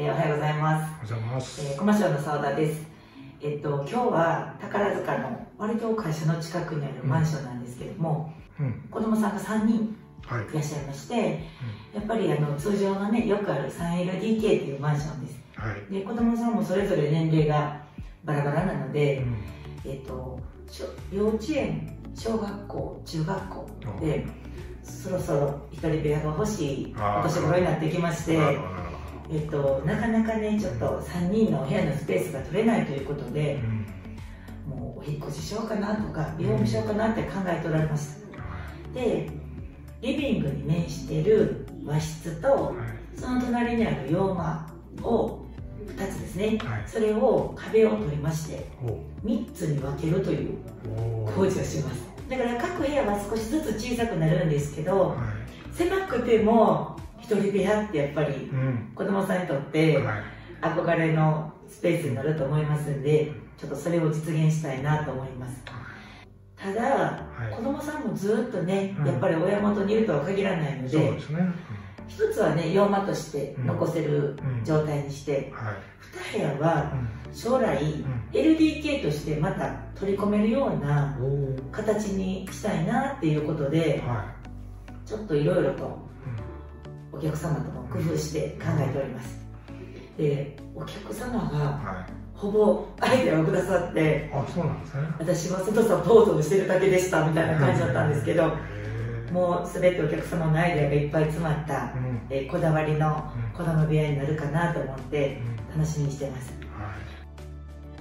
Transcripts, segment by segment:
えー、おはようございます。おはようございます。えー、駒賞の澤田です。えっと、今日は宝塚の割と会社の近くにあるマンションなんですけども、うん、子供さんが3人はい。いらっしゃいまして、やっぱりあの通常のね、よくある 3LDK っていうマンションです。はい。で、子供さんもそれぞれ年齢がバラバラなので、うんえっと、幼稚園、小学校、中学校で、そろそろ一人部屋が欲しいお年頃になってきまして、えっと、なかなかね、ちょっと3人のお部屋のスペースが取れないということでうん。もうお引っ越ししようかなとか、リフォームしようかなって考えておられました。で、リビングに面している和室と、はい。その隣にある洋間を2つですね、はいそれを壁を取りまして、お3つに分けるという。工事をします。だから各部屋は少しずつ小さくなるんですけど、は狭くても一人部屋ってやっぱり。子供さんにとってはい。憧れのスペースになると思いますんでちょっとそれを実現したいなと思いますただ、はい子供さんもずっとね、うんやっぱり親元にいるとは限らないのでそうですね。一つはね洋間として残せるうん状態にして、うんはい。二部屋は将来ん LDK としてまた取り込めるような。形にしたいなっていうことではちょっといろいろとい。お客様とも工夫して考えておりますでお客様がはい。ほぼアイデアをくださってあ、そうなんですね。私は外さポーズをしてるだけでしたみたいな感じだったんですけど、もう全てお客様のアイデアがいっぱい詰まったう、ん。えーこだわりの子供部屋になるかなと思ってうん楽しみにしてますはい。あ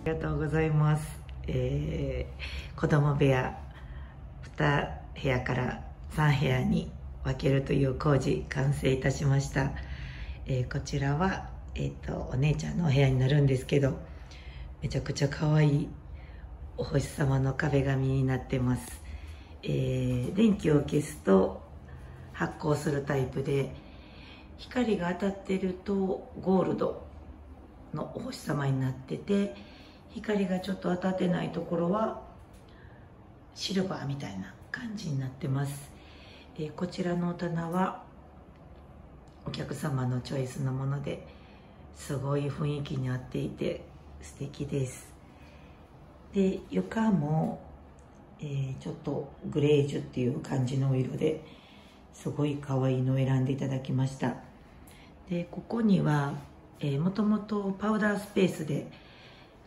りがとうございます、えー子供部屋2部屋から3部屋に分けるという工事完成いたしました、えーこちらは、えー、とお姉ちゃんのお部屋になるんですけどめちゃくちゃ可愛いお星様の壁紙になってます、えー電気を消すと発光するタイプで光が当たってるとゴールドのお星様になってて光がちょっと当たってないところはシルバーみたいな感じになってます、えこちらのお棚はお客様のチョイスのものですごい雰囲気に合っていて素敵です。で床も、えーちょっとグレージュっていう感じの色ですごい可愛いのを選んでいただきました。でここにはもともとパウダースペースで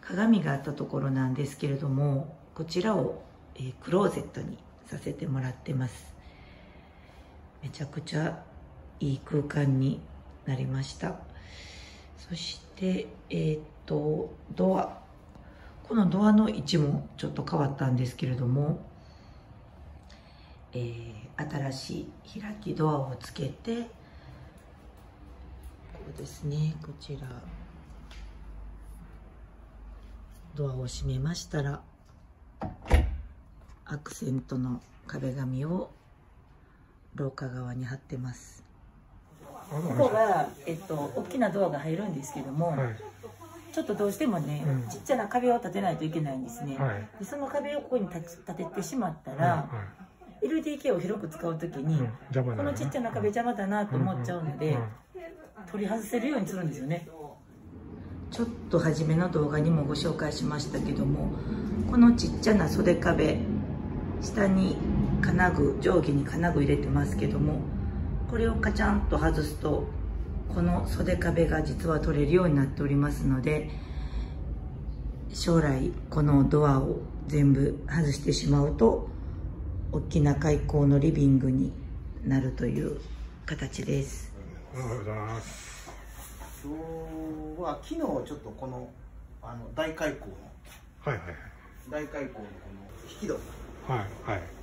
鏡があったところなんですけれどもこちらを、えークローゼットにさせてもらってます。めちゃくちゃいい空間になりました。そしてえーっとドア。このドアの位置もちょっと変わったんですけれども、えー新しい開きドアをつけてこうですね。こちら。ドアを閉めましたらアクセントの壁紙を廊下側に貼ってますあここが、えっと、大きなドアが入るんですけども、はい。ちょっとどうしてもね、うんちっちゃな壁を立てないといけないんですね、はい。でその壁をここに立ち立ててしまったはら、LDK を広く使う時に、い。うん邪魔このちっちゃな壁邪魔だなと思っちゃうので、取り外せるようにするんですよねちょっと初めの動画にもご紹介しましたけどもこのちっちゃな袖壁下に金具上下に金具入れてますけどもこれをカチャンと外すとこの袖壁が実は取れるようになっておりますので将来このドアを全部外してしまうと大きな開口のリビングになるという形ですありがとうございます。今日は昨日ちょっとこのあの大開口のはいはい大開口のこの引き戸はい。はいはい。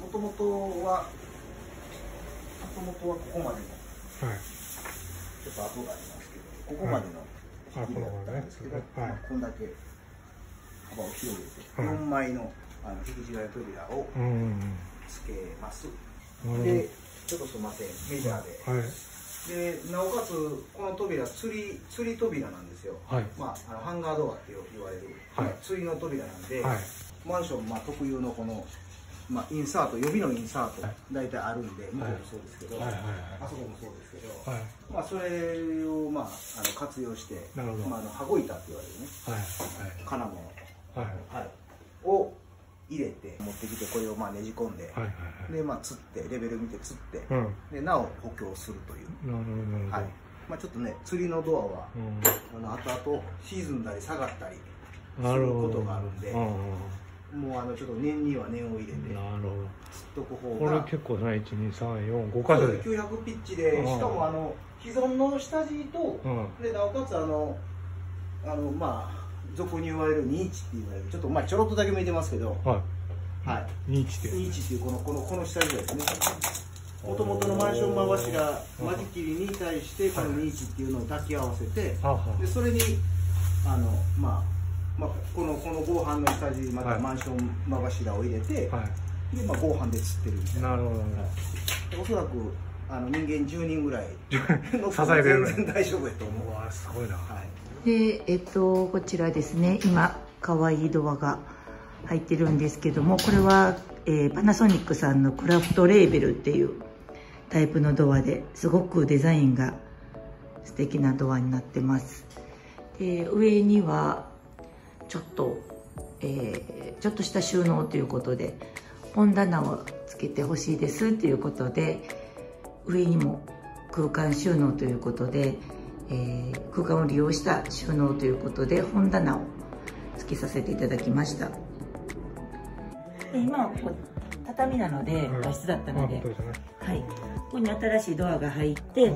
もともとはもともとはここまでのはい。ちょっと跡がありますけどここまでのだったんですけど、。はいまあ。こんだけ幅を広げてはい4枚のあの引き違い扉をうん。つけます、なるほど。でちょっとすみませんメジャーではい。でなおかつこの扉釣り釣り扉なんですよはい。まあ、あのハンガードアって言われる、はい釣りの扉なんで、はい。マンション、まあ、特有のこのまあ、インサート予備のインサート大体あるんで向こうもそうですけど、はいはいはい。あそこもそうですけど、はい。まあ、それを、まあ、あの活用してなるほど。まあ、あの羽子板って言われるねはい金物、はいはい、を入れて持ってきてこれをまあねじ込んで、はいはいでまあ、釣ってレベル見て釣って、はいでなお補強するという、うんなるほど。はい。まあ、ちょっとね釣りのドアはうん。あの後々沈んだり下がったりすることがあるんで。うんもうあのちょっと念には念を入れてうんなるほ釣っとくどこれ方が結構ね12345箇所で900ピッチでうん。しかもあの既存の下地とうん。でなおかつあのあのまあ俗に言われるニーチって言われるちょっとまあちょろっとだけ見えてますけど。ははい。い2 1って。ニーチっていうこのこのこの下地ですねもともとのマンション間柱間仕切りに対してこのニーチっていうのを抱き合わせてはあはでそれにあのまあまあ、このこの合板の下地まはい。たマンション間柱を入れて、あはでまあ、合板で釣ってるみたいな。いなるほどなるほおそらくあの人間10人ぐらいの 支えてる全然大丈夫やと思う、わすごいな。はい、でえっとこちらですね。今可愛いドアが入ってるんですけどもこれは、えーパナソニックさんのクラフトレーベルっていうタイプのドアですごくデザインが素敵なドアになってます。で上にはちょっと、えーちょっとした収納ということで本棚をつけてほしいですということで上にも空間収納ということで、えー空間を利用した収納ということで本棚を付けさせていただきました。で今はここ畳なので和室だったので、はい、ここに新しいドアが入って、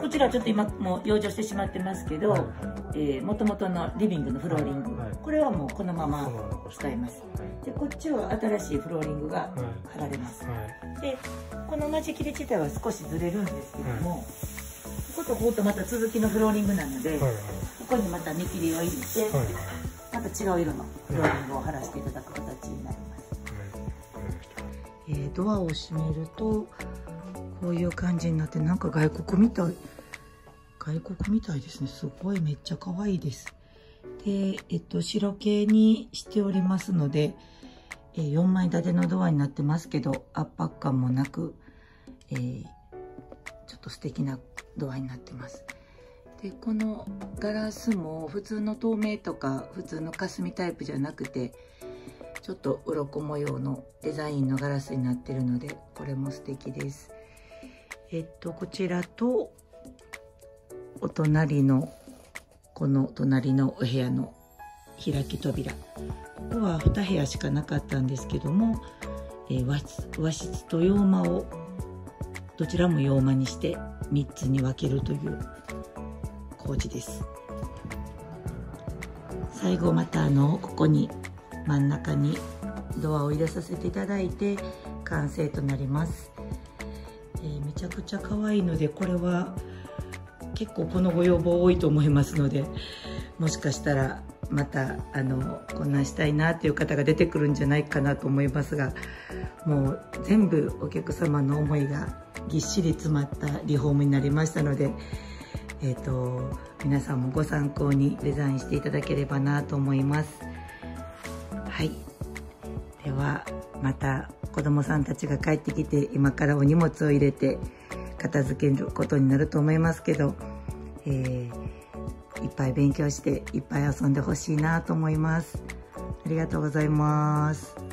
こちらはちょっと今もう養生してしまってますけど、えー、元々のリビングのフローリング、はいこれはもうこのまま使います。でこっちは新しいフローリングが貼られます、はい。でこの間仕切り自体は少しずれるんですけども、こことこことまた続きのフローリングなので、ここにまた見切りを入れて、また違う色のフローリングを貼らせていただく形になります。えードアを閉めるとこういう感じになってなんか外国みたい外国みたいですね。すごいめっちゃ可愛いですでえっと白系にしておりますので、え4枚建てのドアになってますけど圧迫感もなく、えーちょっと素敵なドアになってます。でこのガラスも普通の透明とか普通の霞タイプじゃなくてちょっと鱗模様のデザインのガラスになってるのでこれも素敵です。えっとこちらとお隣のこの隣のお部屋の開き扉。ここは2部屋しかなかったんですけども、えー和室和室と洋間をどちらも洋間にして3つに分けるという工事です。最後またあのここに真ん中にドアを入れさせていただいて完成となります、えーめちゃくちゃ可愛いのでこれは結構このご要望多いと思いますのでもしかしたらまたあのこんなんしたいなっていう方が出てくるんじゃないかなと思いますがもう全部お客様の思いがぎっしり詰まったリフォームになりましたので、えー、と皆さんもご参考にデザインしていただければなと思います。はいではまた子供さんたちが帰ってきて今からお荷物を入れて片付けることになると思いますけど、えーいっぱい勉強していっぱい遊んでほしいなと思います。ありがとうございます。